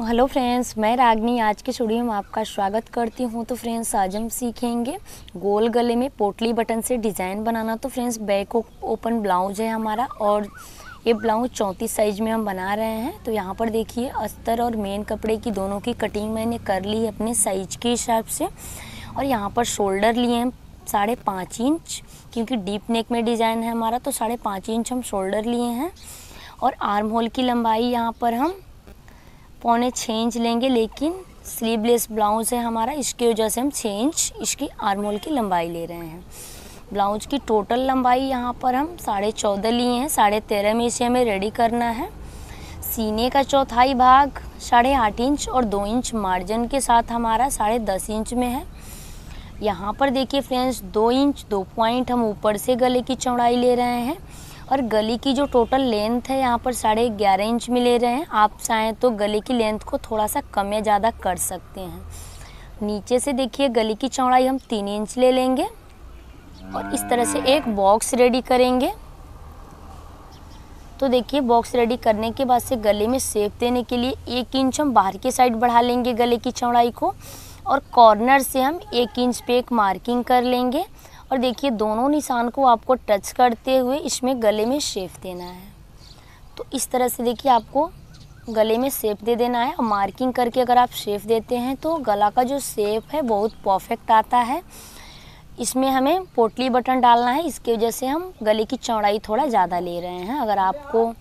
Hello friends, मैं रागनी। आज के स्टूडियो में आपका स्वागत करती हूँ। तो फ्रेंड्स, आज हम सीखेंगे गोल गले में पोटली बटन से डिज़ाइन बनाना। तो फ्रेंड्स, बैक ओपन ब्लाउज है हमारा और ये ब्लाउज चौंतीस साइज़ में हम बना रहे हैं। तो यहाँ पर देखिए, अस्तर और मेन कपड़े की दोनों की कटिंग मैंने कर ली है अपने साइज़ के हिसाब से। और यहाँ पर शोल्डर लिए हैं साढ़े पाँच इंच, क्योंकि डीप नेक में डिज़ाइन है हमारा। तो साढ़े पाँच इंच हम शोल्डर लिए हैं। और आर्म होल की लंबाई यहाँ पर हम पौने छः इंच लेंगे, लेकिन स्लीवलेस ब्लाउज है हमारा, इसकी वजह से हम छः इंच इसकी आर्मोल की लंबाई ले रहे हैं। ब्लाउज की टोटल लंबाई यहाँ पर हम साढ़े चौदह लिए हैं, साढ़े तेरह में इसे हमें रेडी करना है। सीने का चौथाई भाग साढ़े आठ इंच और दो इंच मार्जिन के साथ हमारा साढ़े दस इंच में है। यहाँ पर देखिए फ्रेंड्स दो इंच, दो पॉइंट हम ऊपर से गले की चौड़ाई ले रहे हैं। और गले की जो टोटल लेंथ है, यहाँ पर साढ़े ग्यारह इंच में ले रहे हैं। आप चाहें तो गले की लेंथ को थोड़ा सा कम या ज़्यादा कर सकते हैं। नीचे से देखिए, गले की चौड़ाई हम तीन इंच ले लेंगे और इस तरह से एक बॉक्स रेडी करेंगे। तो देखिए बॉक्स रेडी करने के बाद से गले में सेप देने के लिए एक इंच हम बाहर की साइड बढ़ा लेंगे गले की चौड़ाई को और कॉर्नर से हम एक इंच पे एक मार्किंग कर लेंगे। और देखिए, दोनों निशान को आपको टच करते हुए इसमें गले में शेप देना है। तो इस तरह से देखिए, आपको गले में शेप दे देना है और मार्किंग करके अगर आप शेप देते हैं तो गला का जो शेप है, बहुत परफेक्ट आता है। इसमें हमें पोटली बटन डालना है, इसकी वजह से हम गले की चौड़ाई थोड़ा ज़्यादा ले रहे हैं। अगर आपको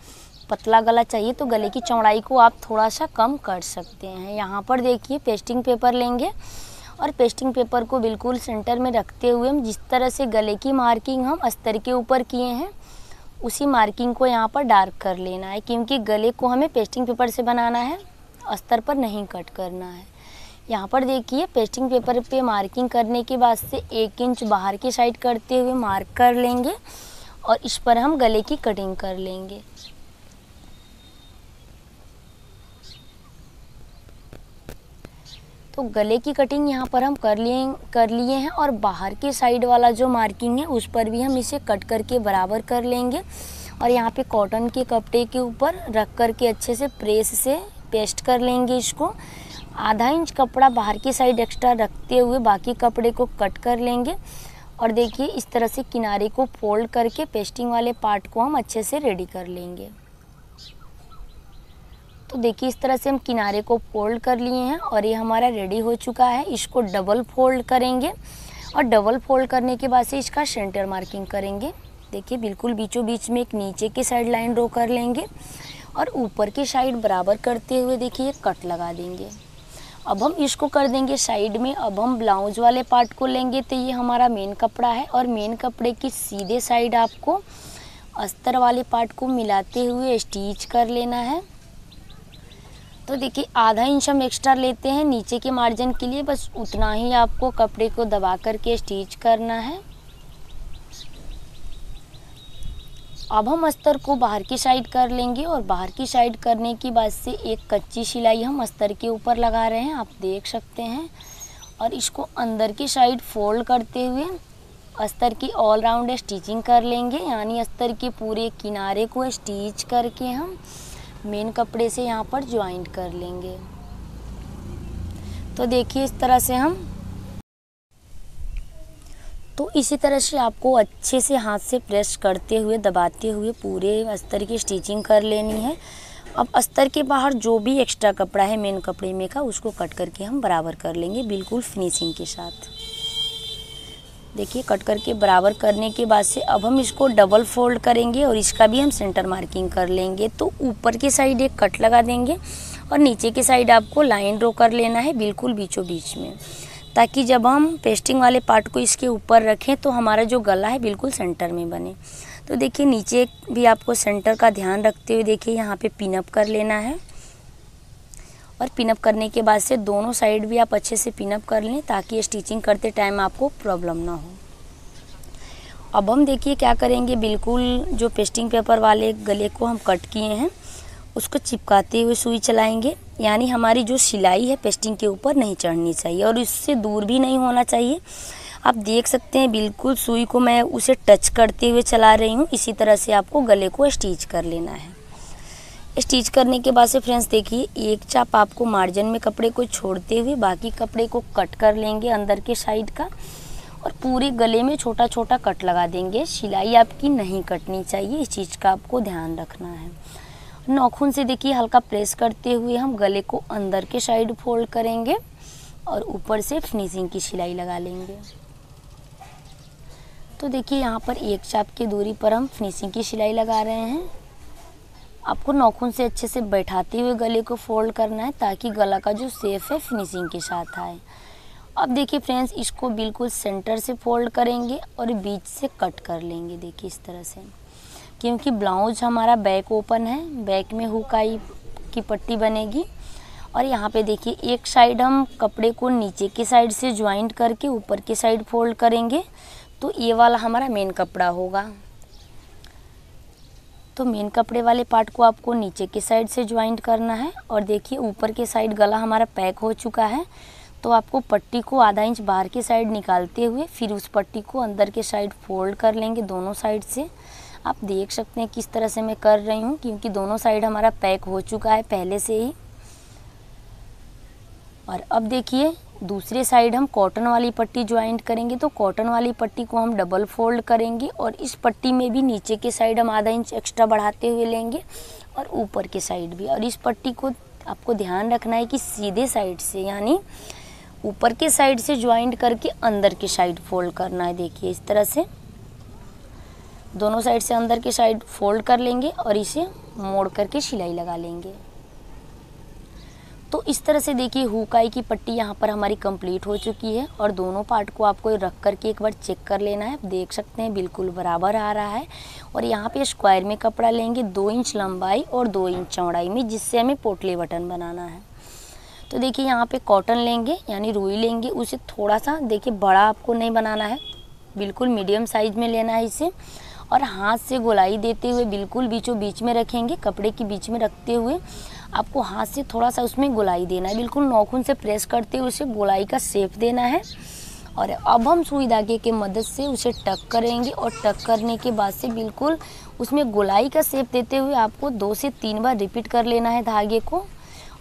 पतला गला चाहिए तो गले की चौड़ाई को आप थोड़ा सा कम कर सकते हैं। यहाँ पर देखिए पेस्टिंग पेपर लेंगे। और पेस्टिंग पेपर को बिल्कुल सेंटर में रखते हुए हम जिस तरह से गले की मार्किंग हम अस्तर के ऊपर किए हैं, उसी मार्किंग को यहाँ पर डार्क कर लेना है, क्योंकि गले को हमें पेस्टिंग पेपर से बनाना है, अस्तर पर नहीं कट करना है। यहाँ पर देखिए पेस्टिंग पेपर पे मार्किंग करने के बाद से एक इंच बाहर की साइड करते हुए मार्क कर लेंगे और इस पर हम गले की कटिंग कर लेंगे। तो गले की कटिंग यहाँ पर हम कर लिए कर लिए हैं और बाहर के साइड वाला जो मार्किंग है, उस पर भी हम इसे कट करके बराबर कर लेंगे। और यहाँ पे कॉटन के कपड़े के ऊपर रख कर के अच्छे से प्रेस से पेस्ट कर लेंगे इसको। आधा इंच कपड़ा बाहर की साइड एक्स्ट्रा रखते हुए बाकी कपड़े को कट कर लेंगे। और देखिए, इस तरह से किनारे को फोल्ड करके पेस्टिंग वाले पार्ट को हम अच्छे से रेडी कर लेंगे। तो देखिए, इस तरह से हम किनारे को फोल्ड कर लिए हैं और ये हमारा रेडी हो चुका है। इसको डबल फोल्ड करेंगे और डबल फोल्ड करने के बाद से इसका सेंटर मार्किंग करेंगे। देखिए, बिल्कुल बीचों बीच में एक नीचे की साइड लाइन ड्रॉ कर लेंगे और ऊपर की साइड बराबर करते हुए देखिए कट लगा देंगे। अब हम इसको कर देंगे साइड में। अब हम ब्लाउज वाले पार्ट को लेंगे तो ये हमारा मेन कपड़ा है और मेन कपड़े की सीधे साइड आपको अस्तर वाले पार्ट को मिलाते हुए स्टिच कर लेना है। तो देखिए, आधा इंच हम एक्स्ट्रा लेते हैं नीचे के मार्जिन के लिए। बस उतना ही आपको कपड़े को दबा करके स्टिच करना है। अब हम अस्तर को बाहर की साइड कर लेंगे और बाहर की साइड करने की बाद से एक कच्ची सिलाई हम अस्तर के ऊपर लगा रहे हैं, आप देख सकते हैं। और इसको अंदर की साइड फोल्ड करते हुए अस्तर की ऑल राउंड स्टिचिंग कर लेंगे, यानी अस्तर के पूरे किनारे को स्टिच करके हम मेन कपड़े से यहाँ पर ज्वाइंट कर लेंगे। तो देखिए इस तरह से हम तो इसी तरह से आपको अच्छे से हाथ से प्रेस करते हुए, दबाते हुए पूरे अस्तर की स्टिचिंग कर लेनी है। अब अस्तर के बाहर जो भी एक्स्ट्रा कपड़ा है मेन कपड़े में का, उसको कट करके हम बराबर कर लेंगे, बिल्कुल फिनिशिंग के साथ। देखिए, कट करके बराबर करने के बाद से अब हम इसको डबल फोल्ड करेंगे और इसका भी हम सेंटर मार्किंग कर लेंगे। तो ऊपर की साइड एक कट लगा देंगे और नीचे की साइड आपको लाइन ड्रॉ कर लेना है बिल्कुल बीचों बीच में। ताकि जब हम पेस्टिंग वाले पार्ट को इसके ऊपर रखें तो हमारा जो गला है बिल्कुल सेंटर में बने। तो देखिए, नीचे भी आपको सेंटर का ध्यान रखते हुए देखिए, यहाँ पे पिनअप कर लेना है। और पिनअप करने के बाद से दोनों साइड भी आप अच्छे से पिनअप कर लें ताकि स्टिचिंग करते टाइम आपको प्रॉब्लम ना हो। अब हम देखिए क्या करेंगे। बिल्कुल जो पेस्टिंग पेपर वाले गले को हम कट किए हैं, उसको चिपकाते हुए सुई चलाएँगे। यानी हमारी जो सिलाई है पेस्टिंग के ऊपर नहीं चढ़नी चाहिए और इससे दूर भी नहीं होना चाहिए। आप देख सकते हैं बिल्कुल सुई को मैं उसे टच करते हुए चला रही हूँ। इसी तरह से आपको गले को स्टिच कर लेना है। स्टिच करने के बाद से फ्रेंड्स देखिए, एक चाप आपको मार्जिन में कपड़े को छोड़ते हुए बाकी कपड़े को कट कर लेंगे अंदर के साइड का और पूरे गले में छोटा छोटा कट लगा देंगे। सिलाई आपकी नहीं कटनी चाहिए, इस चीज़ का आपको ध्यान रखना है। नाखून से देखिए, हल्का प्रेस करते हुए हम गले को अंदर के साइड फोल्ड करेंगे और ऊपर से फिनिशिंग की सिलाई लगा लेंगे। तो देखिए, यहाँ पर एक चाप की दूरी पर हम फिनिशिंग की सिलाई लगा रहे हैं। आपको नाखून से अच्छे से बैठाते हुए गले को फोल्ड करना है ताकि गला का जो सेफ़ है फिनिशिंग के साथ आए। अब देखिए फ्रेंड्स, इसको बिल्कुल सेंटर से फोल्ड करेंगे और बीच से कट कर लेंगे। देखिए इस तरह से। क्योंकि ब्लाउज हमारा बैक ओपन है, बैक में हुकाई की पट्टी बनेगी। और यहाँ पे देखिए, एक साइड हम कपड़े को नीचे के साइड से ज्वाइंट करके ऊपर के साइड फोल्ड करेंगे। तो ये वाला हमारा मेन कपड़ा होगा। तो मेन कपड़े वाले पार्ट को आपको नीचे के साइड से ज्वाइंट करना है और देखिए ऊपर के साइड गला हमारा पैक हो चुका है। तो आपको पट्टी को आधा इंच बाहर की साइड निकालते हुए फिर उस पट्टी को अंदर के साइड फोल्ड कर लेंगे दोनों साइड से। आप देख सकते हैं किस तरह से मैं कर रही हूँ, क्योंकि दोनों साइड हमारा पैक हो चुका है पहले से ही। और अब देखिए दूसरे साइड हम कॉटन वाली पट्टी ज्वाइंट करेंगे तो कॉटन वाली पट्टी को हम डबल फोल्ड करेंगे और इस पट्टी में भी नीचे के साइड हम आधा इंच एक्स्ट्रा बढ़ाते हुए लेंगे और ऊपर के साइड भी। और इस पट्टी को आपको ध्यान रखना है कि सीधे साइड से, यानी ऊपर के साइड से ज्वाइंट करके अंदर के साइड फोल्ड करना है। देखिए, इस तरह से दोनों साइड से अंदर के साइड फोल्ड कर लेंगे और इसे मोड़ करके सिलाई लगा लेंगे। तो इस तरह से देखिए, हुकाई की पट्टी यहाँ पर हमारी कंप्लीट हो चुकी है और दोनों पार्ट को आपको रख करके एक बार चेक कर लेना है। देख सकते हैं, बिल्कुल बराबर आ रहा है। और यहाँ पे स्क्वायर में कपड़ा लेंगे, दो इंच लंबाई और दो इंच चौड़ाई में, जिससे हमें पोटली बटन बनाना है। तो देखिए, यहाँ पे कॉटन लेंगे, यानी रुई लेंगे, उसे थोड़ा सा देखिए, बड़ा आपको नहीं बनाना है। बिल्कुल मीडियम साइज़ में लेना है इसे। और हाथ से गोलाई देते हुए बिल्कुल बीचों बीच में रखेंगे, कपड़े के बीच में रखते हुए। आपको हाथ से थोड़ा सा उसमें गोलाई देना है। बिल्कुल नौखून से प्रेस करते हुए उसे गोलाई का सेप देना है। और अब हम सुई धागे के मदद से उसे टक करेंगे और टक करने के बाद से बिल्कुल उसमें गोलाई का सेप देते हुए आपको दो से तीन बार रिपीट कर लेना है धागे को।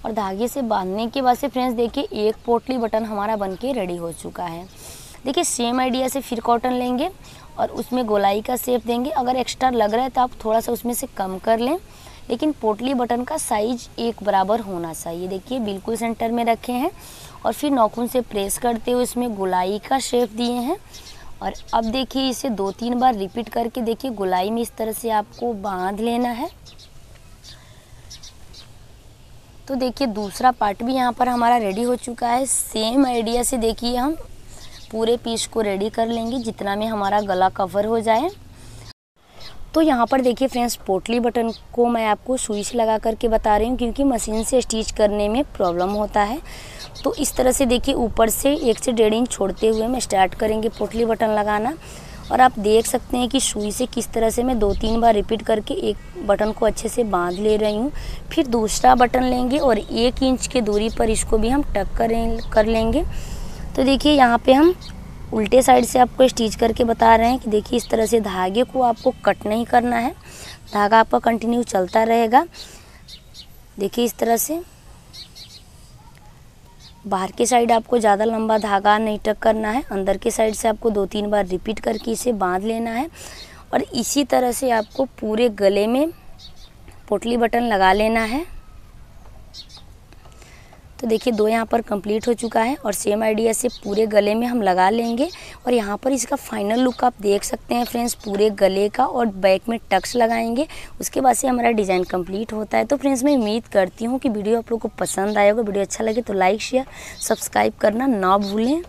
और धागे से बांधने के बाद से फ्रेंड्स देखिए, एक पोटली बटन हमारा बन के रेडी हो चुका है। देखिए सेम आइडिया से फिर कॉटन लेंगे और उसमें गोलाई का सेप देंगे। अगर एक्स्ट्रा लग रहा है तो आप थोड़ा सा उसमें से कम कर लें। लेकिन पोटली बटन का साइज़ एक बराबर होना चाहिए। देखिए, बिल्कुल सेंटर में रखे हैं और फिर नौखून से प्रेस करते हुए इसमें गोलाई का शेप दिए हैं। और अब देखिए, इसे दो तीन बार रिपीट करके देखिए, गोलाई में इस तरह से आपको बाँध लेना है। तो देखिए, दूसरा पार्ट भी यहाँ पर हमारा रेडी हो चुका है। सेम आइडिया से देखिए हम पूरे पीस को रेडी कर लेंगे, जितना में हमारा गला कवर हो जाए। तो यहाँ पर देखिए फ्रेंड्स पोटली बटन को मैं आपको सुई से लगा करके बता रही हूँ क्योंकि मशीन से स्टिच करने में प्रॉब्लम होता है। तो इस तरह से देखिए ऊपर से एक से डेढ़ इंच छोड़ते हुए मैं स्टार्ट करेंगे पोटली बटन लगाना। और आप देख सकते हैं कि सुई से किस तरह से मैं दो तीन बार रिपीट करके एक बटन को अच्छे से बाँध ले रही हूँ। फिर दूसरा बटन लेंगे और एक इंच की दूरी पर इसको भी हम टक करें, कर लेंगे। तो देखिए यहाँ पे हम उल्टे साइड से आपको स्टिच करके बता रहे हैं कि देखिए, इस तरह से धागे को आपको कट नहीं करना है। धागा आपका कंटिन्यू चलता रहेगा। देखिए, इस तरह से। बाहर के साइड आपको ज़्यादा लंबा धागा नहीं टक करना है। अंदर के साइड से आपको दो तीन बार रिपीट करके इसे बाँध लेना है। और इसी तरह से आपको पूरे गले में पोटली बटन लगा लेना है। तो देखिए, दो यहाँ पर कंप्लीट हो चुका है और सेम आइडिया से पूरे गले में हम लगा लेंगे। और यहाँ पर इसका फाइनल लुक आप देख सकते हैं फ्रेंड्स पूरे गले का और बैक में टक्स लगाएँगे। उसके बाद से हमारा डिज़ाइन कंप्लीट होता है। तो फ्रेंड्स मैं उम्मीद करती हूँ कि वीडियो आप लोग को पसंद आएगा वीडियो अच्छा लगे तो लाइक शेयर सब्सक्राइब करना ना भूलें।